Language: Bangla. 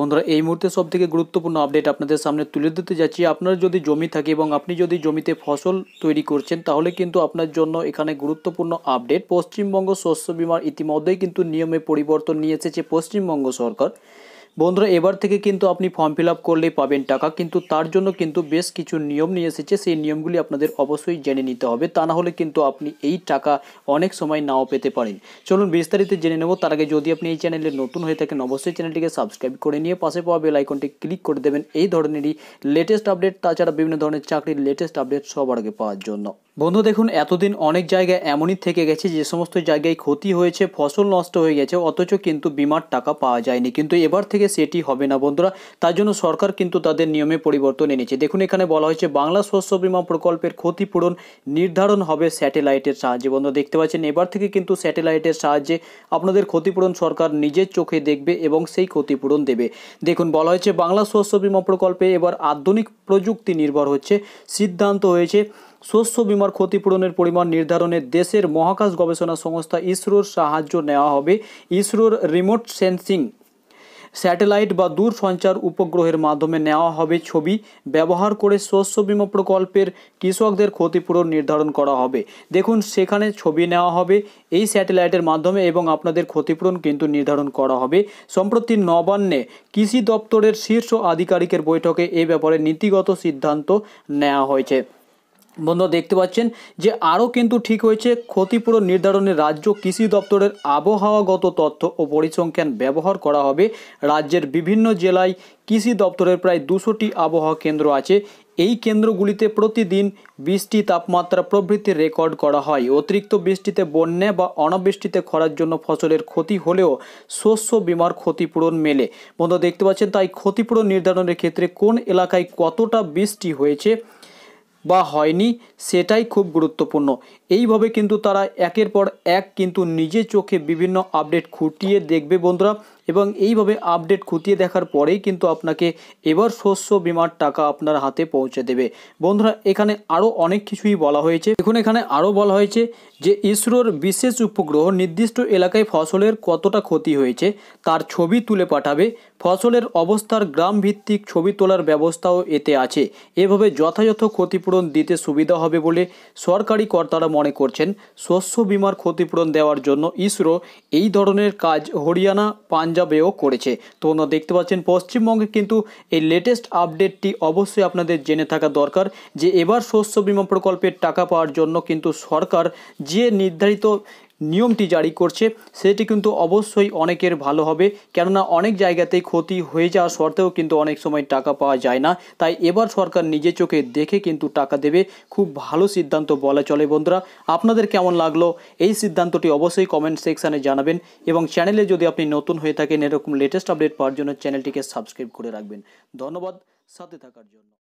বন্ধুরা, এই মুহূর্তে সব থেকে গুরুত্বপূর্ণ আপডেট আপনাদের সামনে তুলে দিতে যাচ্ছি। আপনার যদি জমি থাকে এবং আপনি যদি জমিতে ফসল তৈরি করছেন, তাহলে কিন্তু আপনার জন্য এখানে গুরুত্বপূর্ণ আপডেট পশ্চিমবঙ্গ শস্য বিমার ইতিমধ্যেই কিন্তু নিয়মে পরিবর্তন নিয়ে এসেছে পশ্চিমবঙ্গ সরকার। বন্ধুরা, এবার থেকে কিন্তু আপনি ফর্ম ফিল আপ করলেই পাবেন টাকা। কিন্তু তার জন্য কিন্তু বেশ কিছু নিয়ম নিয়ে এসেছে। সেই নিয়মগুলি আপনাদের অবশ্যই জেনে নিতে হবে। তা না হলে কিন্তু আপনি এই টাকা অনেক সময় নাও পেতে পারেন। চলুন বিস্তারিত জেনে নেব। তার আগে যদি আপনি এই চ্যানেলে নতুন হয়ে থাকেন, অবশ্যই চ্যানেলটিকে সাবস্ক্রাইব করে নিয়ে পাশে পাওয়া বেল আইকনটি ক্লিক করে দেবেন। এই ধরনেরই লেটেস্ট আপডেট তাছাড়া বিভিন্ন ধরনের চাকরির লেটেস্ট আপডেট সবার আগে পাওয়ার জন্য। বন্ধু, দেখুন, এতদিন অনেক জায়গায় এমনই থেকে গেছে যে সমস্ত জায়গায় ক্ষতি হয়েছে, ফসল নষ্ট হয়ে গেছে, অথচ কিন্তু বিমার টাকা পাওয়া যায়নি। কিন্তু এবার থেকে সেটি হবে না বন্ধুরা। তার জন্য সরকার কিন্তু তাদের নিয়মে পরিবর্তন এনেছে। দেখুন, এখানে বলা হয়েছে বাংলা শস্য বিমা প্রকল্পের ক্ষতিপূরণ নির্ধারণ হবে স্যাটেলাইটের সাহায্যে। বন্ধু, দেখতে পাচ্ছেন, এবার থেকে কিন্তু স্যাটেলাইটের সাহায্যে আপনাদের ক্ষতিপূরণ সরকার নিজের চোখে দেখবে এবং সেই ক্ষতিপূরণ দেবে। দেখুন, বলা হয়েছে বাংলা শস্য বিমা প্রকল্পে এবার আধুনিক প্রযুক্তি নির্ভর হচ্ছে, সিদ্ধান্ত হয়েছে শস্য বিমার ক্ষতিপূরণের পরিমাণ নির্ধারণে দেশের মহাকাশ গবেষণা সংস্থা ইসরোর সাহায্য নেওয়া হবে। ইসরোর রিমোট সেন্সিং স্যাটেলাইট বা দূর সঞ্চার উপগ্রহের মাধ্যমে নেওয়া হবে ছবি। ব্যবহার করে শস্য বিমা প্রকল্পের কৃষকদের ক্ষতিপূরণ নির্ধারণ করা হবে। দেখুন, সেখানে ছবি নেওয়া হবে এই স্যাটেলাইটের মাধ্যমে এবং আপনাদের ক্ষতিপূরণ কিন্তু নির্ধারণ করা হবে। সম্প্রতি নবান্নে কৃষি দপ্তরের শীর্ষ আধিকারিকের বৈঠকে এ ব্যাপারে নীতিগত সিদ্ধান্ত নেওয়া হয়েছে। বন্ধুরা দেখতে পাচ্ছেন যে আরও কিন্তু ঠিক হয়েছে। ক্ষতিপূরণ নির্ধারণে রাজ্য কৃষি দপ্তরের আবহাওয়াগত তথ্য ও পরিসংখ্যান ব্যবহার করা হবে। রাজ্যের বিভিন্ন জেলায় কৃষি দপ্তরের প্রায় দুশোটি আবহাওয়া কেন্দ্র আছে। এই কেন্দ্রগুলিতে প্রতিদিন বৃষ্টি তাপমাত্রা প্রভৃতি রেকর্ড করা হয়। অতিরিক্ত বৃষ্টিতে বন্যা বা অনাবৃষ্টিতে খরার জন্য ফসলের ক্ষতি হলেও শস্য বিমার ক্ষতিপূরণ মেলে। বন্ধু দেখতে পাচ্ছেন, তাই ক্ষতিপূরণ নির্ধারণের ক্ষেত্রে কোন এলাকায় কতটা বৃষ্টি হয়েছে বা হয়নি সেটাই খুব গুরুত্বপূর্ণ। এইভাবে কিন্তু তারা একের পর এক কিন্তু নিজের চোখে বিভিন্ন আপডেট খুঁটিয়ে দেখবে বন্ধুরা। এবং এইভাবে আপডেট খুঁটিয়ে দেখার পরেই কিন্তু আপনাকে এবার শস্য বিমার টাকা আপনার হাতে পৌঁছে দেবে। বন্ধুরা, এখানে আরও অনেক কিছুই বলা হয়েছে। দেখুন, এখানে আরও বলা হয়েছে যে, ইসরোর বিশেষ উপগ্রহ নির্দিষ্ট এলাকায় ফসলের কতটা ক্ষতি হয়েছে তার ছবি তুলে পাঠাবে। ফসলের অবস্থার গ্রাম ভিত্তিক ছবি তোলার ব্যবস্থাও এতে আছে। এভাবে যথাযথ ক্ষতিপূরণ দিতে সুবিধা হবে বলে সরকারি কর্তারা মনে করছেন, শস্য বিমার ক্ষতিপূরণ দেওয়ার জন্য ইসরো এই ধরনের কাজ হরিয়ানা, পাঞ্জাবেও করেছে। তো ওনারা দেখতে পাচ্ছেন, পশ্চিমবঙ্গে কিন্তু এই লেটেস্ট আপডেটটি অবশ্যই আপনাদের জেনে থাকা দরকার যে এবার শস্য বিমা প্রকল্পের টাকা পাওয়ার জন্য কিন্তু সরকার যে নির্ধারিত নিয়মটি জারি করছে, সেটি কিন্তু অবশ্যই অনেকের ভালো হবে। কেননা অনেক জায়গাতেই ক্ষতি হয়ে যাওয়া সত্ত্বেও কিন্তু অনেক সময় টাকা পাওয়া যায় না। তাই এবার সরকার নিজে চোখে দেখে কিন্তু টাকা দেবে। খুব ভালো সিদ্ধান্ত বলা চলে বন্ধুরা। আপনাদের কেমন লাগল? এই সিদ্ধান্তটি অবশ্যই কমেন্ট সেকশানে জানাবেন এবং চ্যানেলে যদি আপনি নতুন হয়ে থাকেন, এরকম লেটেস্ট আপডেট পাওয়ার জন্য চ্যানেলটিকে সাবস্ক্রাইব করে রাখবেন। ধন্যবাদ, সাথে থাকার জন্য।